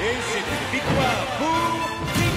C'est une victoire pour